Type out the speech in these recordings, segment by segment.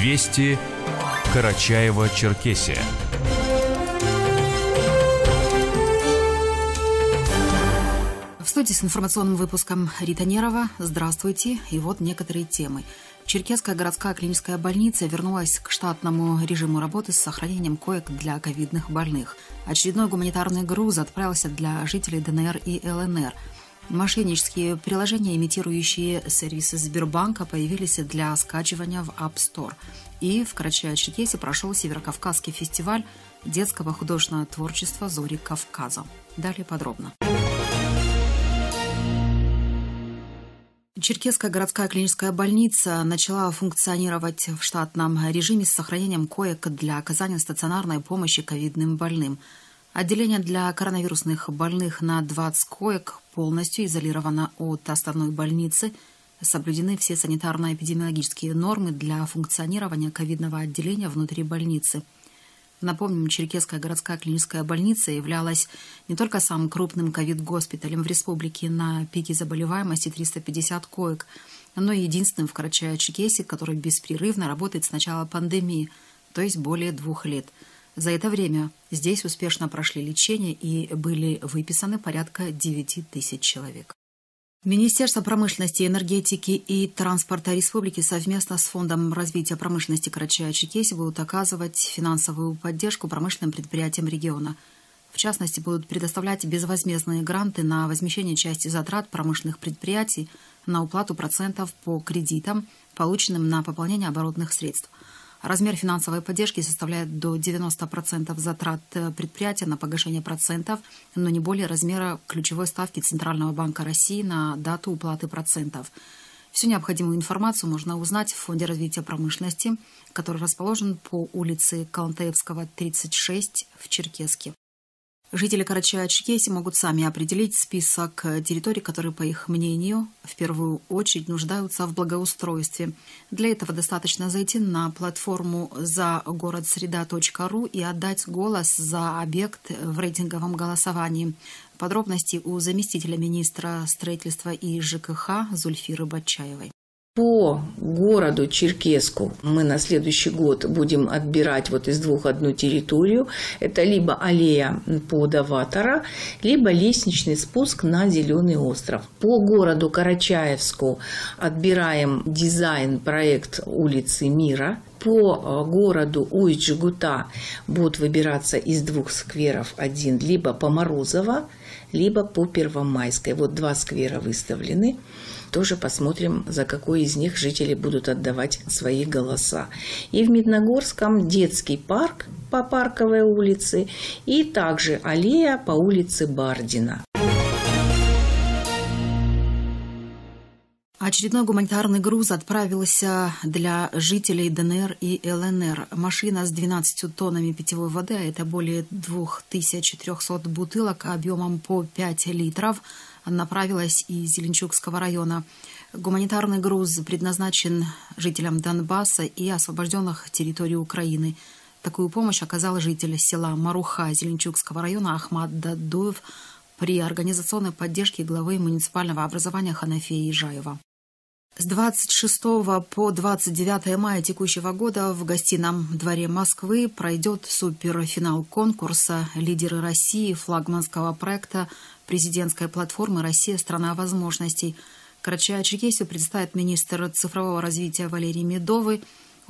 Вести Карачаева-Черкесия. В студии с информационным выпуском Рита Нерова. Здравствуйте. И вот некоторые темы. Черкесская городская клиническая больница вернулась к штатному режиму работы с сохранением коек для ковидных больных. Очередной гуманитарный груз отправился для жителей ДНР и ЛНР. Мошеннические приложения, имитирующие сервисы Сбербанка, появились для скачивания в App Store. И в Карачаево-Черкесии прошел Северокавказский фестиваль детского художественного творчества «Зори Кавказа». Далее подробно. Черкесская городская клиническая больница начала функционировать в штатном режиме с сохранением коек для оказания стационарной помощи ковидным больным. Отделение для коронавирусных больных на 20 коек полностью изолировано от основной больницы. Соблюдены все санитарно-эпидемиологические нормы для функционирования ковидного отделения внутри больницы – Напомним, Черкесская городская клиническая больница являлась не только самым крупным ковид-госпиталем в республике на пике заболеваемости 350 коек, но и единственным в Карачаево-Черкесии, который беспрерывно работает с начала пандемии, то есть более двух лет. За это время здесь успешно прошли лечение и были выписаны порядка 9 тысяч человек. Министерство промышленности, энергетики и транспорта республики совместно с Фондом развития промышленности Карачаева-Черкесии будут оказывать финансовую поддержку промышленным предприятиям региона. В частности, будут предоставлять безвозмездные гранты на возмещение части затрат промышленных предприятий на уплату процентов по кредитам, полученным на пополнение оборотных средств – Размер финансовой поддержки составляет до 90% затрат э, предприятия на погашение процентов, но не более размера ключевой ставки Центрального банка России на дату уплаты процентов. Всю необходимую информацию можно узнать в Фонде развития промышленности, который расположен по улице Калантаевского, 36 в Черкеске. Жители Карачаева-Черкесии могут сами определить список территорий, которые, по их мнению, в первую очередь нуждаются в благоустройстве. Для этого достаточно зайти на платформу за городсреда.ру и отдать голос за объект в рейтинговом голосовании. Подробности у заместителя министра строительства и ЖКХ Зульфиры Батчаевой. По городу Черкеску мы на следующий год будем отбирать вот из двух одну территорию. Это либо аллея подаватора, либо лестничный спуск на Зеленый остров. По городу Карачаевску отбираем дизайн-проект улицы Мира. По городу Уйджигута будут выбираться из двух скверов один, либо по Морозово, либо по Первомайской. Вот два сквера выставлены. Тоже посмотрим, за какой из них жители будут отдавать свои голоса. И в Медногорском детский парк по Парковой улице и также аллея по улице Бардина. Очередной гуманитарный груз отправился для жителей ДНР и ЛНР. Машина с 12 тоннами питьевой воды, а это более 2300 бутылок объемом по 5 литров – направилась из Зеленчукского района. Гуманитарный груз предназначен жителям Донбасса и освобожденных территорий Украины. Такую помощь оказал житель села Маруха Зеленчукского района Ахмад Дадуев при организационной поддержке главы муниципального образования Ханафея Ижаева. С 26 по 29 мая текущего года в гостином дворе Москвы пройдет суперфинал конкурса «Лидеры России» флагманского проекта президентской платформы «Россия – страна возможностей». Карачаево-Черкесию представит министр цифрового развития Валерий Медовый.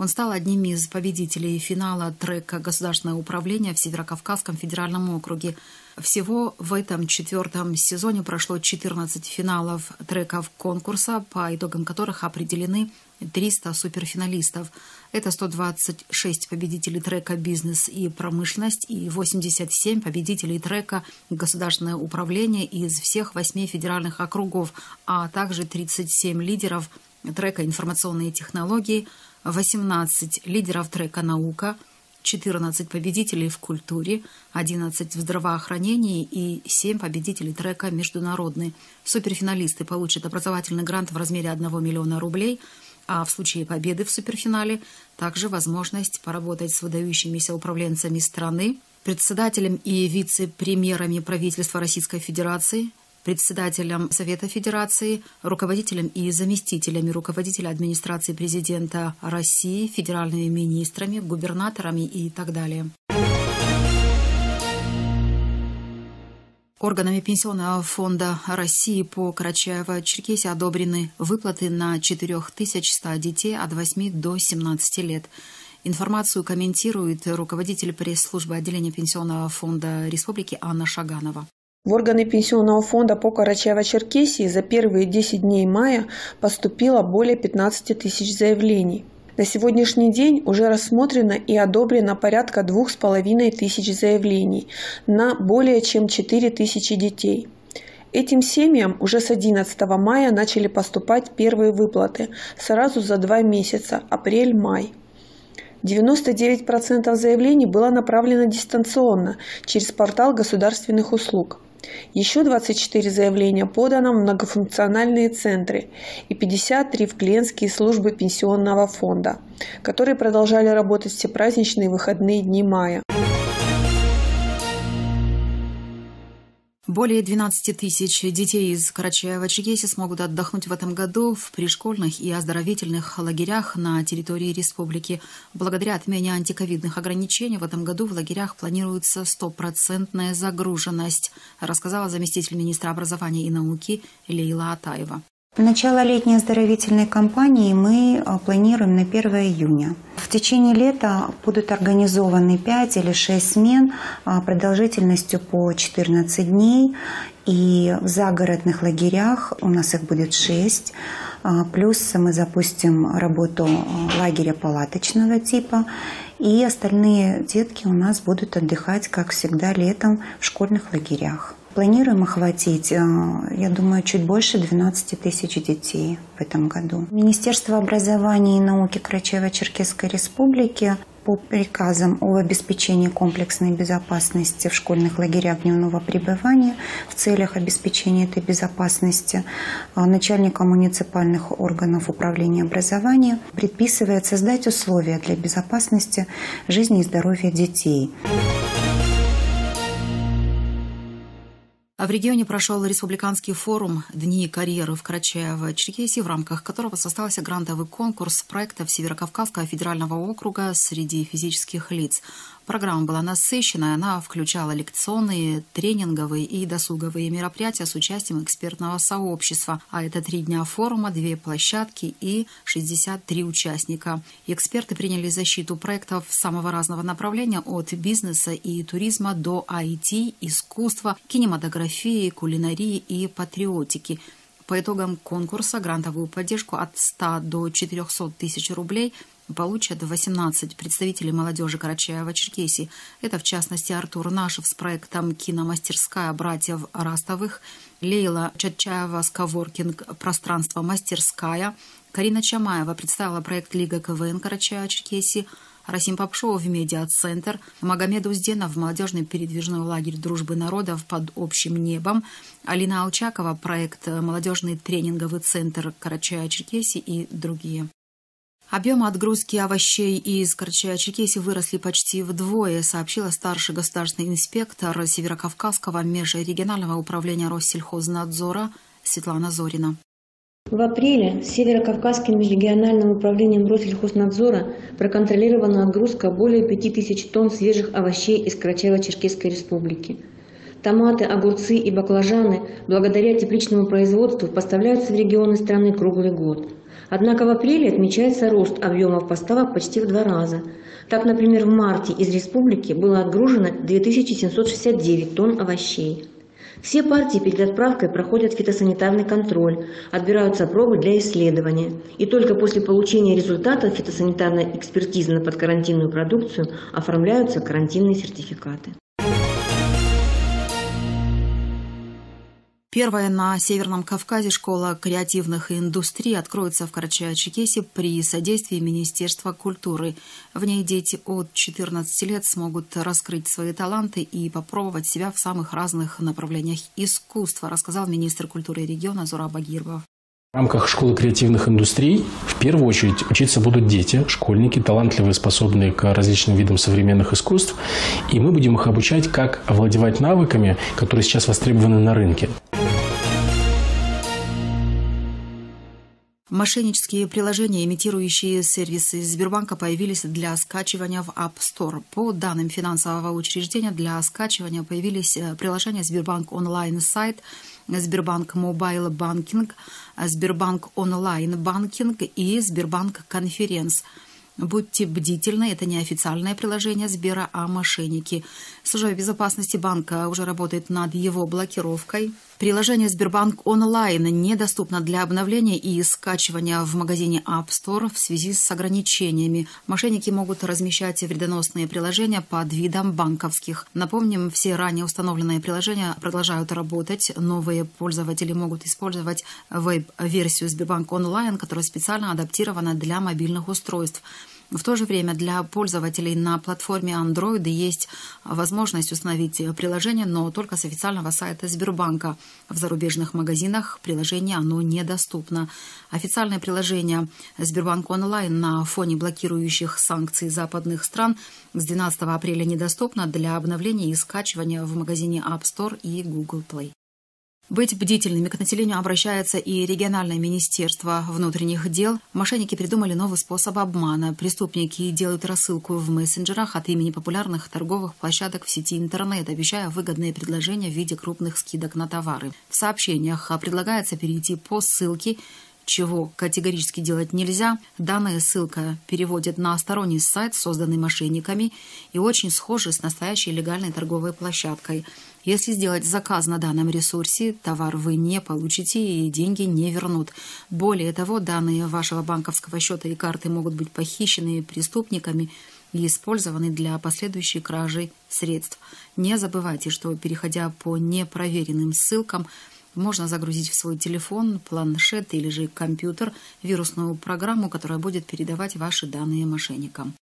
Он стал одним из победителей финала трека «Государственное управление» в Северокавказском федеральном округе. Всего в этом четвертом сезоне прошло 14 финалов треков конкурса, по итогам которых определены 300 суперфиналистов. Это 126 победителей трека «Бизнес и промышленность» и 87 победителей трека «Государственное управление» из всех восьми федеральных округов, а также 37 лидеров трека «Информационные технологии», 18 лидеров трека «Наука», 14 победителей в культуре, 11 в здравоохранении и 7 победителей трека «Международный». Суперфиналисты получат образовательный грант в размере 1 миллиона рублей – а в случае победы в суперфинале также возможность поработать с выдающимися управленцами страны, председателем и вице-премьерами правительства Российской Федерации, председателем Совета Федерации, руководителем и заместителями руководителя администрации президента России, федеральными министрами, губернаторами и так далее. Органами Пенсионного фонда России по Карачаево-Черкесии одобрены выплаты на 4100 детей от 8 до 17 лет. Информацию комментирует руководитель пресс-службы отделения Пенсионного фонда Республики Анна Шаганова. В органы Пенсионного фонда по Карачаево-Черкесии за первые 10 дней мая поступило более 15 тысяч заявлений. На сегодняшний день уже рассмотрено и одобрено порядка двух с половиной тысяч заявлений на более чем 4 тысячи детей. Этим семьям уже с 11 мая начали поступать первые выплаты сразу за два месяца – апрель-май. 99% заявлений было направлено дистанционно через портал государственных услуг – еще 24 заявления подано в многофункциональные центры и 53 в клиентские службы пенсионного фонда, которые продолжали работать все праздничные выходные дни мая. Более 12 тысяч детей из Карачаева-Черкесии смогут отдохнуть в этом году в пришкольных и оздоровительных лагерях на территории республики. Благодаря отмене антиковидных ограничений в этом году в лагерях планируется стопроцентная загруженность, рассказала заместитель министра образования и науки Лейла Атаева. Начало летней оздоровительной кампании мы а, планируем на 1 июня. В течение лета будут организованы 5 или 6 смен а, продолжительностью по 14 дней. И в загородных лагерях у нас их будет 6. А, плюс мы запустим работу лагеря палаточного типа. И остальные детки у нас будут отдыхать, как всегда, летом в школьных лагерях. Планируем охватить, э, я думаю, чуть больше 12 тысяч детей в этом году. Министерство образования и науки Карачаево-Черкесской Республики по приказам о обеспечении комплексной безопасности в школьных лагерях дневного пребывания в целях обеспечения этой безопасности э, начальникам муниципальных органов управления образования предписывает создать условия для безопасности жизни и здоровья детей. В регионе прошел республиканский форум «Дни карьеры в Карачаево-Черкесии», в рамках которого состоялся грантовый конкурс проектов Северокавказского федерального округа среди физических лиц. Программа была насыщенная, она включала лекционные, тренинговые и досуговые мероприятия с участием экспертного сообщества, а это три дня форума, две площадки и 63 участника. Эксперты приняли защиту проектов самого разного направления от бизнеса и туризма до IT, искусства, кинематографии, кулинарии и патриотики – по итогам конкурса грантовую поддержку от 100 до 400 тысяч рублей получат 18 представителей молодежи Карачаева-Черкесии. Это, в частности, Артур Нашев с проектом «Киномастерская братьев Растовых», Лейла Чатчаева с «Коворкинг. Пространство мастерская», Карина Чамаева представила проект «Лига КВН Карачаева-Черкесии», Расим Попшова в медиацентр, Магомед Узденов в молодежный передвижной лагерь дружбы народов под общим небом, Алина Алчакова проект «Молодежный тренинговый центр Карачая-Черкесии» и другие. Объемы отгрузки овощей из Карачая-Черкесии выросли почти вдвое, сообщила старший государственный инспектор Северокавказского межрегионального управления Россельхознадзора Светлана Зорина. В апреле Северо-Кавказским межрегиональным управлением Россельхознадзора проконтролирована отгрузка более 5000 тонн свежих овощей из Карачаево-Черкесской республики. Томаты, огурцы и баклажаны благодаря тепличному производству поставляются в регионы страны круглый год. Однако в апреле отмечается рост объемов поставок почти в два раза. Так, например, в марте из республики было отгружено 2769 тонн овощей. Все партии перед отправкой проходят фитосанитарный контроль, отбираются пробы для исследования. И только после получения результатов фитосанитарной экспертизы на подкарантинную продукцию оформляются карантинные сертификаты. Первая на Северном Кавказе школа креативных индустрий откроется в Карачаево-Черкесии при содействии Министерства культуры. В ней дети от 14 лет смогут раскрыть свои таланты и попробовать себя в самых разных направлениях искусства, рассказал министр культуры региона Зура Багирова. В рамках школы креативных индустрий в первую очередь учиться будут дети, школьники, талантливые, способные к различным видам современных искусств. И мы будем их обучать, как овладевать навыками, которые сейчас востребованы на рынке. Мошеннические приложения, имитирующие сервисы Сбербанка, появились для скачивания в App Store. По данным финансового учреждения, для скачивания появились э, приложения Сбербанк онлайн сайт, Сбербанк Mobile Banking, Сбербанк онлайн банкинг и Сбербанк конференц. Будьте бдительны, это не официальное приложение Сбера, а мошенники. Служба безопасности банка уже работает над его блокировкой. Приложение Сбербанк онлайн недоступно для обновления и скачивания в магазине App Store в связи с ограничениями. Мошенники могут размещать вредоносные приложения под видом банковских. Напомним, все ранее установленные приложения продолжают работать. Новые пользователи могут использовать веб-версию Сбербанк онлайн, которая специально адаптирована для мобильных устройств. В то же время для пользователей на платформе Android есть возможность установить приложение, но только с официального сайта Сбербанка. В зарубежных магазинах приложение оно недоступно. Официальное приложение Сбербанк онлайн на фоне блокирующих санкций западных стран с 12 апреля недоступно для обновления и скачивания в магазине App Store и Google Play. Быть бдительными к населению обращается и региональное министерство внутренних дел. Мошенники придумали новый способ обмана. Преступники делают рассылку в мессенджерах от имени популярных торговых площадок в сети интернет, обещая выгодные предложения в виде крупных скидок на товары. В сообщениях предлагается перейти по ссылке чего категорически делать нельзя. Данная ссылка переводит на сторонний сайт, созданный мошенниками, и очень схожий с настоящей легальной торговой площадкой. Если сделать заказ на данном ресурсе, товар вы не получите и деньги не вернут. Более того, данные вашего банковского счета и карты могут быть похищены преступниками и использованы для последующей кражи средств. Не забывайте, что переходя по непроверенным ссылкам, можно загрузить в свой телефон, планшет или же компьютер вирусную программу, которая будет передавать ваши данные мошенникам.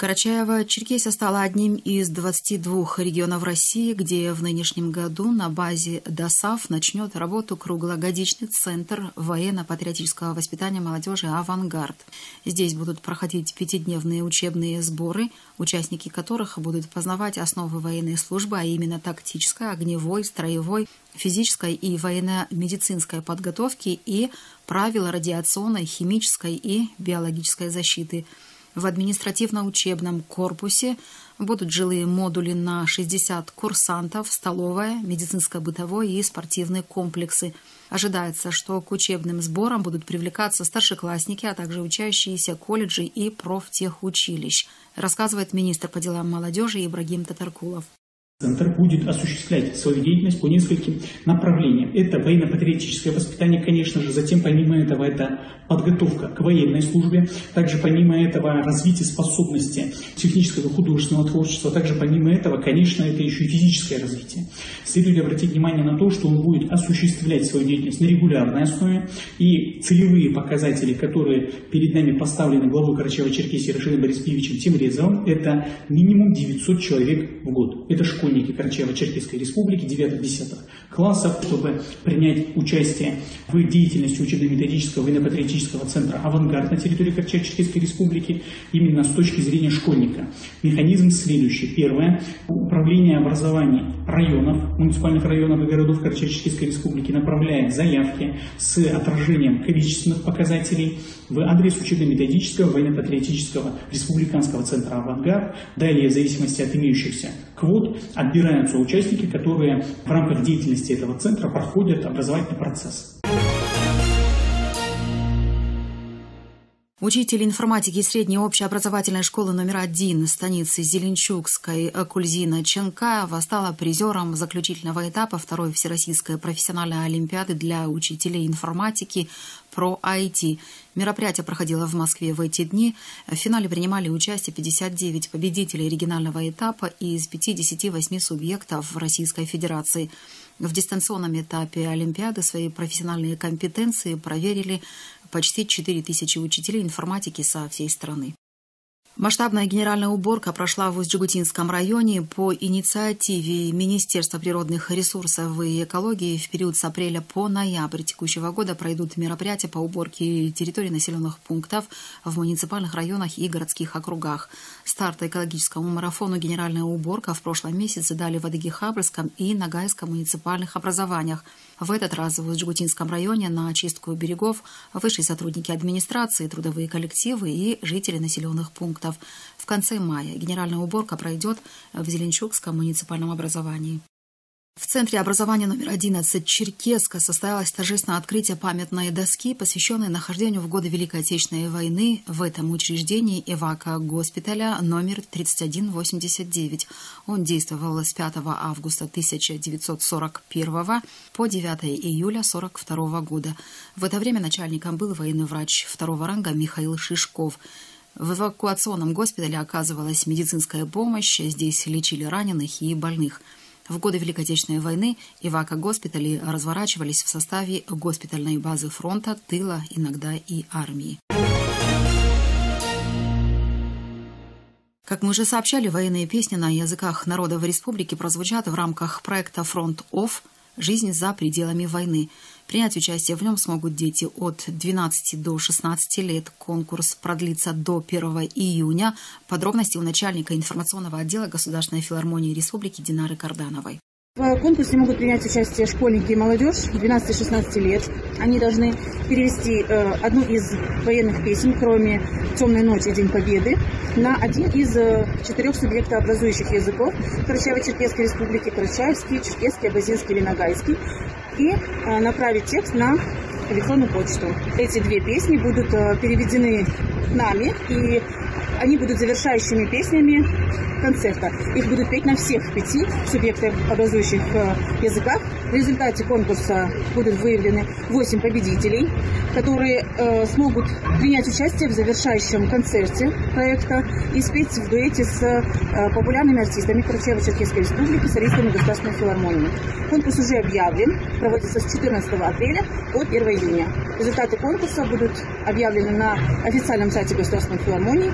Карачаево-Черкесия стала одним из 22 регионов России, где в нынешнем году на базе ДОСАВ начнет работу круглогодичный центр военно-патриотического воспитания молодежи «Авангард». Здесь будут проходить пятидневные учебные сборы, участники которых будут познавать основы военной службы, а именно тактической, огневой, строевой, физической и военно-медицинской подготовки и правила радиационной, химической и биологической защиты – в административно-учебном корпусе будут жилые модули на 60 курсантов, столовая, медицинско-бытовой и спортивные комплексы. Ожидается, что к учебным сборам будут привлекаться старшеклассники, а также учащиеся колледжей и профтехучилищ, рассказывает министр по делам молодежи Ибрагим Татаркулов. Центр будет осуществлять свою деятельность по нескольким направлениям. Это военно-патриотическое воспитание, конечно же, затем помимо этого это подготовка к военной службе, также помимо этого развитие способности технического и художественного творчества, также помимо этого, конечно, это еще и физическое развитие. Следует обратить внимание на то, что он будет осуществлять свою деятельность на регулярной основе, и целевые показатели, которые перед нами поставлены главой Карачаева-Черкесии Рашидом Борисовичем Тимрезовым, это минимум 900 человек в год. Это школа школьники Карачаево-Черкесской республики 9-10 классов, чтобы принять участие в деятельности учебно-методического военно-патриотического центра «Авангард» на территории Карачаево-Черкесской республики именно с точки зрения школьника. Механизм следующий. Первое. Управление образования районов, муниципальных районов и городов Карачаево-Черкесской республики направляет заявки с отражением количественных показателей в адрес учебно-методического военно-патриотического республиканского центра «Авангард». Далее, в зависимости от имеющихся квот, отбираются участники, которые в рамках деятельности этого центра проходят образовательный процесс. Учитель информатики средней общеобразовательной школы номер один станицы Зеленчукской Кульзина Ченкаева стала призером заключительного этапа второй Всероссийской профессиональной олимпиады для учителей информатики про IT. Мероприятие проходило в Москве в эти дни. В финале принимали участие 59 победителей регионального этапа из 58 субъектов Российской Федерации. В дистанционном этапе Олимпиады свои профессиональные компетенции проверили почти 4 тысячи учителей информатики со всей страны. Масштабная генеральная уборка прошла в Усть-Джигутинском районе по инициативе Министерства природных ресурсов и экологии. В период с апреля по ноябрь текущего года пройдут мероприятия по уборке территорий населенных пунктов в муниципальных районах и городских округах. Старт экологическому марафону «Генеральная уборка» в прошлом месяце дали в Адыгехабльском и Нагайском муниципальных образованиях. В этот раз в Джигутинском районе на очистку берегов вышли сотрудники администрации, трудовые коллективы и жители населенных пунктов. В конце мая генеральная уборка пройдет в Зеленчукском муниципальном образовании. В Центре образования номер 11 Черкеска состоялось торжественное открытие памятной доски, посвященной нахождению в годы Великой Отечественной войны в этом учреждении Эвака госпиталя номер 3189. Он действовал с 5 августа 1941 по 9 июля 1942 года. В это время начальником был военный врач второго ранга Михаил Шишков. В эвакуационном госпитале оказывалась медицинская помощь, здесь лечили раненых и больных – в годы Великой Отечественной войны ивако-госпитали разворачивались в составе госпитальной базы фронта, тыла, иногда и армии. Как мы уже сообщали, военные песни на языках народов республики прозвучат в рамках проекта «Фронт-Офф. Жизнь за пределами войны». Принять участие в нем смогут дети от 12 до 16 лет. Конкурс продлится до 1 июня. Подробности у начальника информационного отдела Государственной филармонии Республики Динары Кардановой. В конкурсе могут принять участие школьники и молодежь 12-16 лет. Они должны перевести э, одну из военных песен, кроме «Темной ночи. День Победы», на один из э, четырех субъектообразующих языков Карачаево-Черкесской Республики, Карачаевский, Черкесский, Абазинский или Ногайский, и э, направить текст на электронную почту. Эти две песни будут э, переведены нами, и они будут завершающими песнями концерта. Их будут петь на всех пяти субъектах образующих э, языках. В результате конкурса будут выявлены 8 победителей, которые э, смогут принять участие в завершающем концерте проекта и спеть в дуэте с э, популярными артистами Карачаево-Черкесской Республики, солистами Государственной филармонии. Конкурс уже объявлен, проводится с 14 апреля по 1 июня. Результаты конкурса будут объявлены на официальном сайте Государственной филармонии.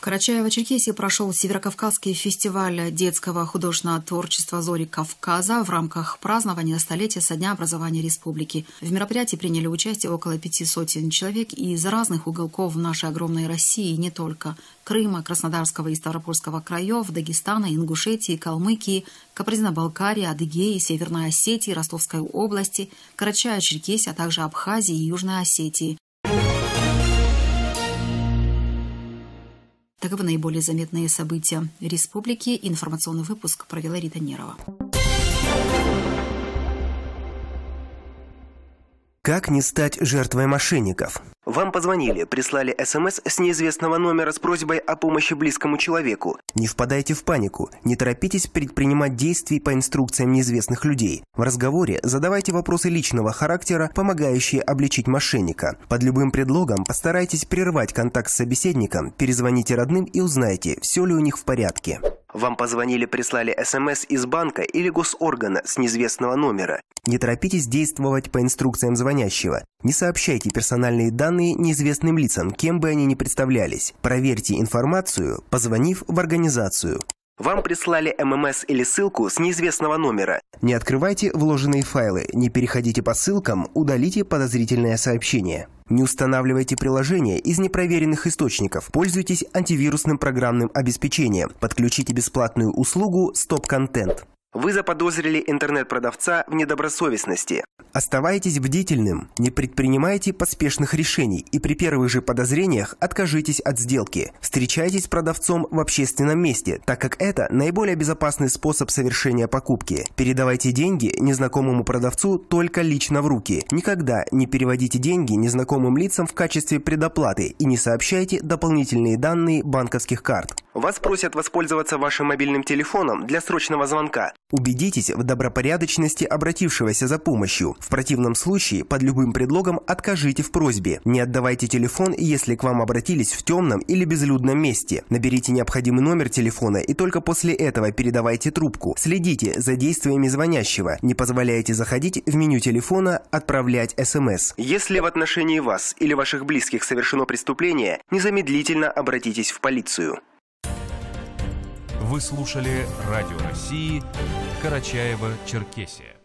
Карачаево-Черкесии прошел Северокавказский фестиваль детского художественного творчества «Зори Кавказа» в рамках празднования столетия со дня образования республики. В мероприятии приняли участие около пяти сотен человек из разных уголков нашей огромной России, не только Крыма, Краснодарского и Ставропольского краев, Дагестана, Ингушетии, Калмыкии, Капризно-Балкарии, Адыгеи, Северной Осетии, Ростовской области, Карачаево-Черкесии, а также Абхазии и Южной Осетии. Таковы наиболее заметные события республики. Информационный выпуск провела Рита Нерова. Как не стать жертвой мошенников? Вам позвонили, прислали СМС с неизвестного номера с просьбой о помощи близкому человеку. Не впадайте в панику, не торопитесь предпринимать действий по инструкциям неизвестных людей. В разговоре задавайте вопросы личного характера, помогающие обличить мошенника. Под любым предлогом постарайтесь прервать контакт с собеседником, перезвоните родным и узнайте, все ли у них в порядке. Вам позвонили, прислали СМС из банка или госоргана с неизвестного номера. Не торопитесь действовать по инструкциям звонящего. Не сообщайте персональные данные неизвестным лицам, кем бы они ни представлялись. Проверьте информацию, позвонив в организацию. Вам прислали ММС или ссылку с неизвестного номера. Не открывайте вложенные файлы, не переходите по ссылкам, удалите подозрительное сообщение. Не устанавливайте приложения из непроверенных источников. Пользуйтесь антивирусным программным обеспечением. Подключите бесплатную услугу Content. Вы заподозрили интернет-продавца в недобросовестности. Оставайтесь бдительным, не предпринимайте поспешных решений и при первых же подозрениях откажитесь от сделки. Встречайтесь с продавцом в общественном месте, так как это наиболее безопасный способ совершения покупки. Передавайте деньги незнакомому продавцу только лично в руки. Никогда не переводите деньги незнакомым лицам в качестве предоплаты и не сообщайте дополнительные данные банковских карт. Вас просят воспользоваться вашим мобильным телефоном для срочного звонка. Убедитесь в добропорядочности обратившегося за помощью. В противном случае под любым предлогом откажите в просьбе. Не отдавайте телефон, если к вам обратились в темном или безлюдном месте. Наберите необходимый номер телефона и только после этого передавайте трубку. Следите за действиями звонящего. Не позволяйте заходить в меню телефона «Отправлять СМС». Если в отношении вас или ваших близких совершено преступление, незамедлительно обратитесь в полицию. Вы слушали Радио России Карачаева-Черкесия.